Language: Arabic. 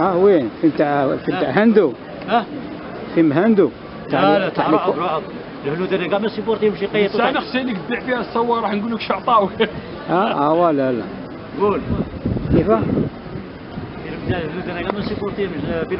ها وين؟ انت بتاع في نعم. هندو؟ ها؟ في مهندو لا لا تاع تعرف الكو- تعرف الهنود اللي قام السيبورتي يمشي قيط سامح خسينك تبيع فيها الصور راح نقول لك شعطاوي ها؟ آه لا لا. قول. كيف؟ الهنود اللي قام السيبورتي آه، بين